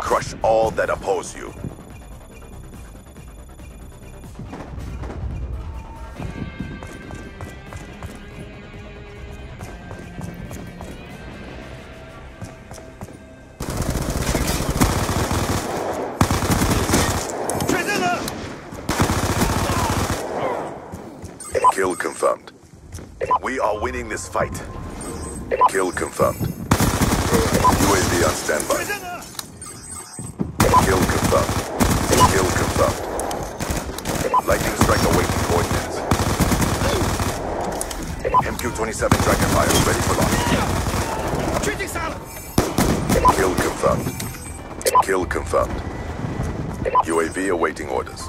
Crush all that oppose you. Kill confirmed. We are winning this fight. Kill confirmed. UAV on standby. Kill confirmed. Kill confirmed. Lightning strike awaiting coordinates. MQ-27 Dragonfire ready for launch. Kill confirmed. Kill confirmed. UAV awaiting orders.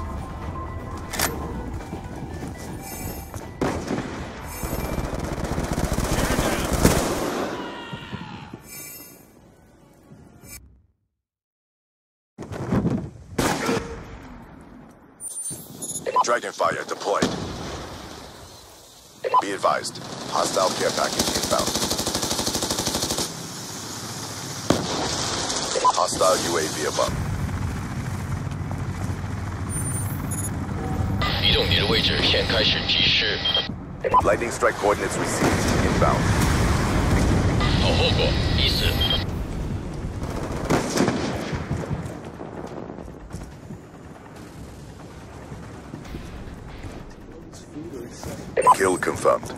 Dragonfire deployed. Be advised, hostile care package inbound. Hostile UAV above. 移动你的位置，现开始计时。 Lightning strike coordinates received inbound. 好后果，意思。 Kill confirmed.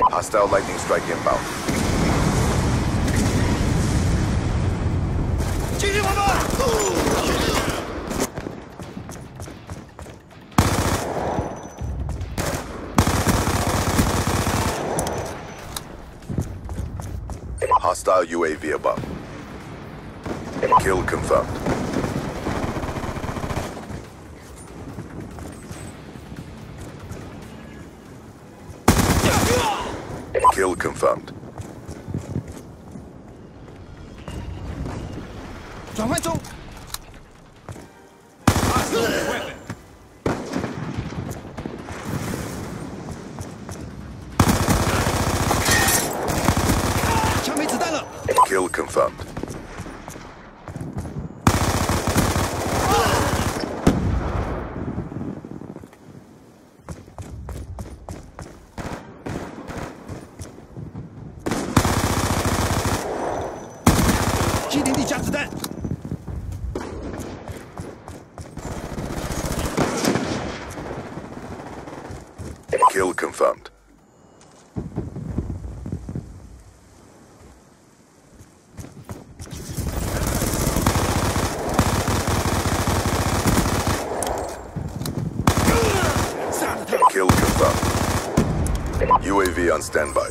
Hostile lightning strike inbound. Hostile UAV above. Kill confirmed. Confirmed. 转 on standby.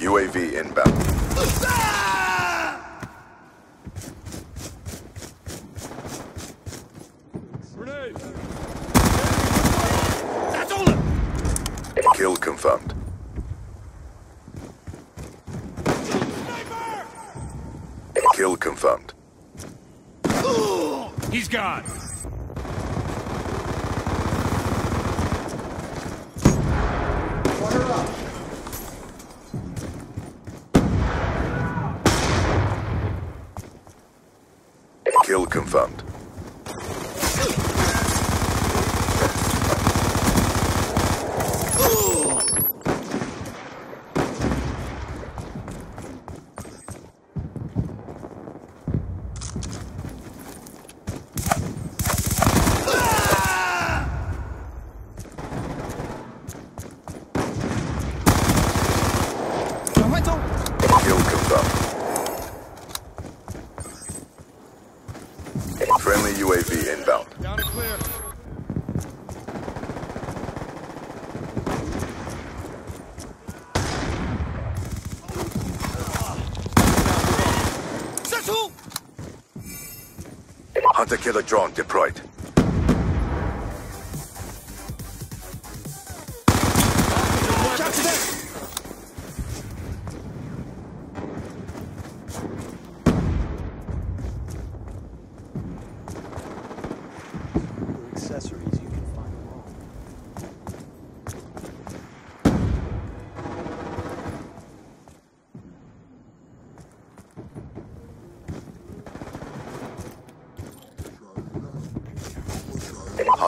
UAV inbound. Kill confirmed. Kill confirmed. He's gone. Kill confirmed. Kill confirmed. Friendly UAV inbound. Down and clear. Hunter killer drone deployed. accessories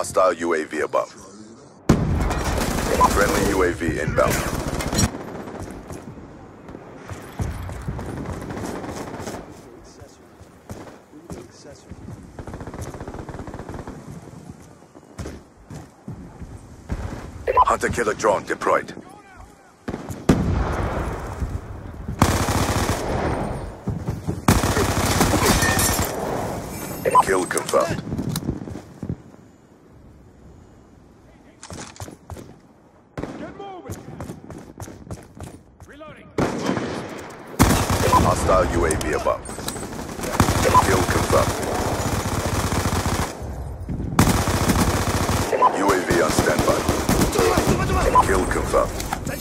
Hostile UAV above. Friendly UAV inbound. Hunter killer drone deployed. Kill confirmed.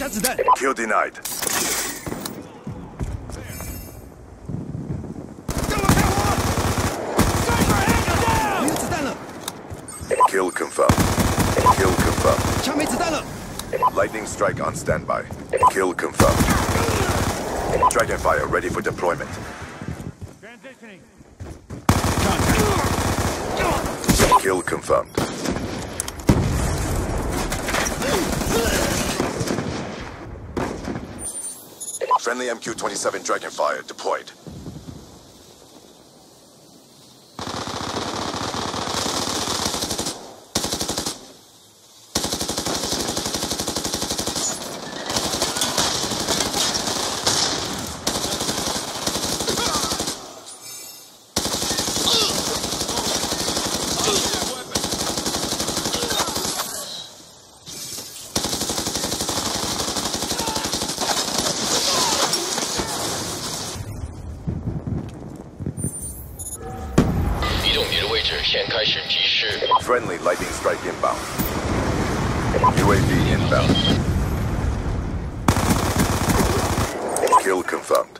That's that. Kill denied. Kill confirmed. Kill confirmed. Lightning strike on standby. Kill confirmed. Dragonfire ready for deployment. Transitioning. Kill confirmed. Friendly MQ-27 Dragonfire deployed. Friendly lightning strike inbound. UAV inbound. Kill confirmed.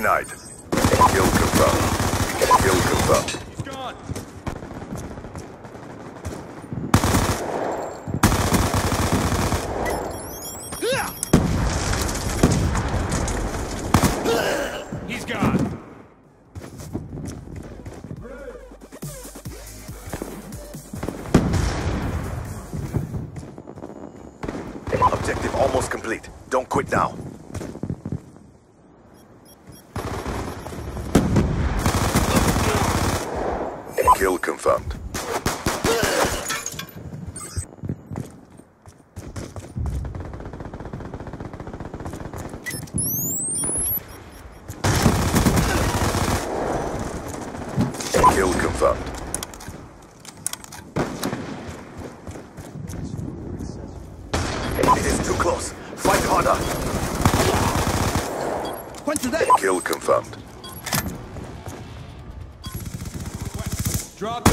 denied. Kill confirmed. Kill confirmed. It is too close. Fight harder. Point to that. Kill confirmed. Drop.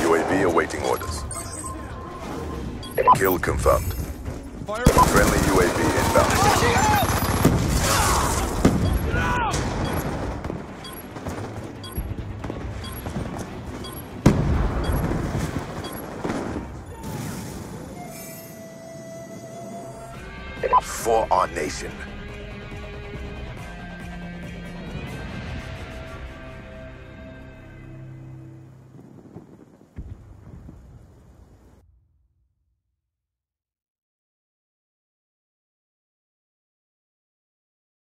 UAV awaiting orders. Kill confirmed. Fire. Friendly UAV inbound. For our nation.